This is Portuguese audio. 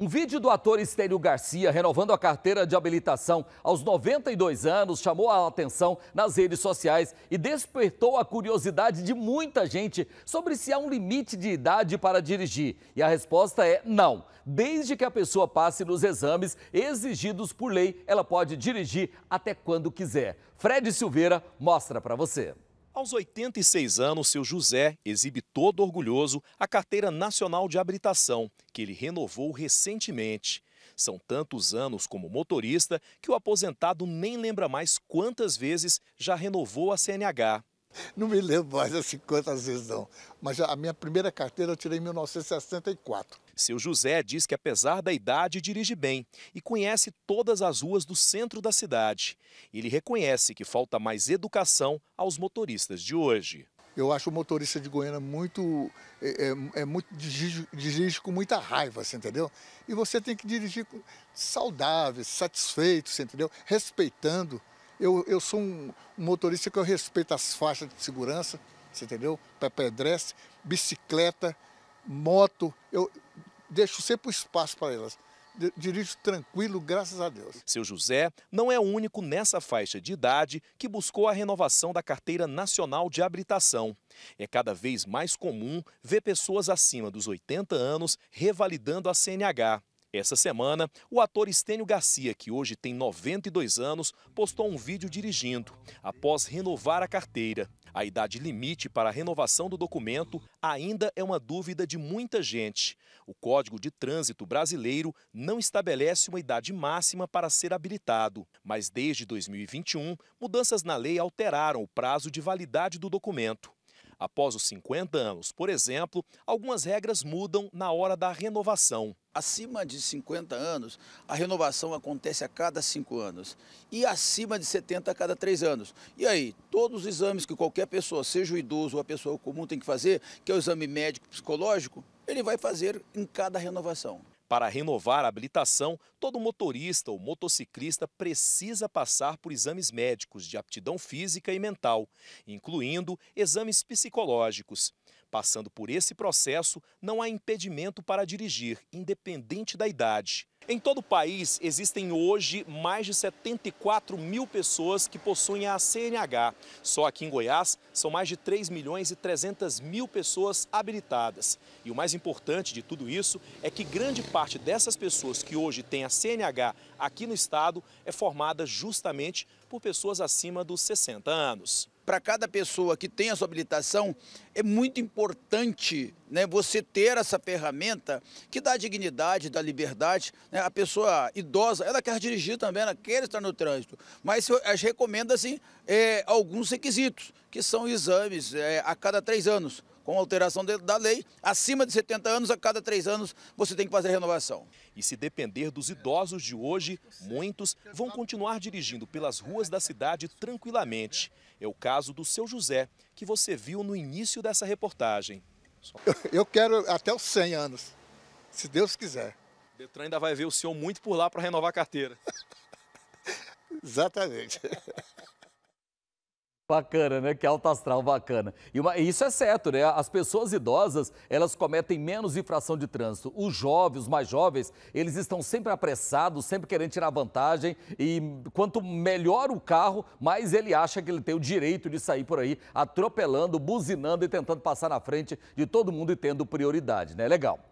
Um vídeo do ator Estênio Garcia renovando a carteira de habilitação aos 92 anos chamou a atenção nas redes sociais e despertou a curiosidade de muita gente sobre se há um limite de idade para dirigir. E a resposta é não. Desde que a pessoa passe nos exames exigidos por lei, ela pode dirigir até quando quiser. Fred Silveira mostra para você. Aos 86 anos, seu José exibe todo orgulhoso a carteira nacional de habilitação, que ele renovou recentemente. São tantos anos como motorista que o aposentado nem lembra mais quantas vezes já renovou a CNH. Não me lembro mais assim quantas vezes não, mas a minha primeira carteira eu tirei em 1964. Seu José diz que apesar da idade dirige bem e conhece todas as ruas do centro da cidade. Ele reconhece que falta mais educação aos motoristas de hoje. Eu acho o motorista de Goiânia muito, é, é, é muito dirige, dirige, com muita raiva, você entendeu? E você tem que dirigir saudável, satisfeito, você entendeu? Respeitando. Eu, eu sou um, motorista que eu respeito as faixas de segurança, você entendeu? Para pedestre, bicicleta, moto, eu deixo sempre o espaço para elas. Dirijo tranquilo, graças a Deus. Seu José não é o único nessa faixa de idade que buscou a renovação da Carteira Nacional de Habilitação. É cada vez mais comum ver pessoas acima dos 80 anos revalidando a CNH. Essa semana, o ator Estênio Garcia, que hoje tem 92 anos, postou um vídeo dirigindo, após renovar a carteira. A idade limite para a renovação do documento ainda é uma dúvida de muita gente. O Código de Trânsito brasileiro não estabelece uma idade máxima para ser habilitado, mas desde 2021, mudanças na lei alteraram o prazo de validade do documento. Após os 50 anos, por exemplo, algumas regras mudam na hora da renovação. Acima de 50 anos, a renovação acontece a cada 5 anos. E acima de 70 a cada 3 anos. E aí, todos os exames que qualquer pessoa, seja o idoso ou a pessoa comum, tem que fazer, que é o exame médico psicológico, ele vai fazer em cada renovação. Para renovar a habilitação, todo motorista ou motociclista precisa passar por exames médicos de aptidão física e mental, incluindo exames psicológicos. Passando por esse processo, não há impedimento para dirigir, independente da idade. Em todo o país, existem hoje mais de 74 mil pessoas que possuem a CNH. Só aqui em Goiás, são mais de 3 milhões e 300 mil pessoas habilitadas. E o mais importante de tudo isso é que grande parte dessas pessoas que hoje têm a CNH aqui no estado é formada justamente por pessoas acima dos 60 anos para cada pessoa que tem a sua habilitação, é muito importante né, você ter essa ferramenta que dá dignidade, dá liberdade. Né? A pessoa idosa, ela quer dirigir também, ela quer estar no trânsito, mas a gente recomenda assim, é, alguns requisitos, que são exames é, a cada três anos com alteração da lei, acima de 70 anos, a cada três anos, você tem que fazer renovação. E se depender dos idosos de hoje, muitos vão continuar dirigindo pelas ruas da cidade tranquilamente. É o caso do seu José, que você viu no início dessa reportagem. Eu quero até os 100 anos, se Deus quiser. O Detran ainda vai ver o senhor muito por lá para renovar a carteira. Exatamente. Bacana, né? Que alto astral, bacana. E uma, isso é certo, né? As pessoas idosas, elas cometem menos infração de trânsito. Os jovens, os mais jovens, eles estão sempre apressados, sempre querendo tirar vantagem. E quanto melhor o carro, mais ele acha que ele tem o direito de sair por aí atropelando, buzinando e tentando passar na frente de todo mundo e tendo prioridade, né? Legal.